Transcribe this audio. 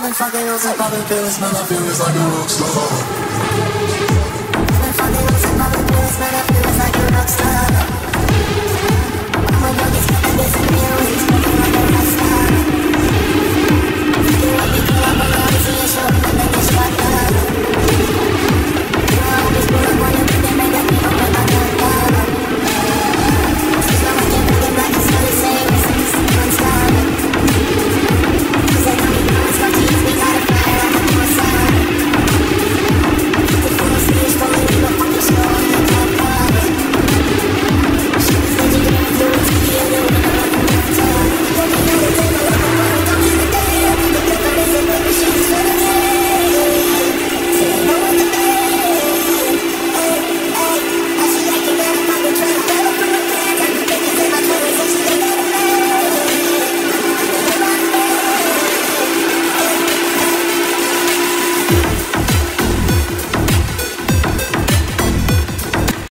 I'm in fucking girls and popping pills, man, I feel it's like a rock star.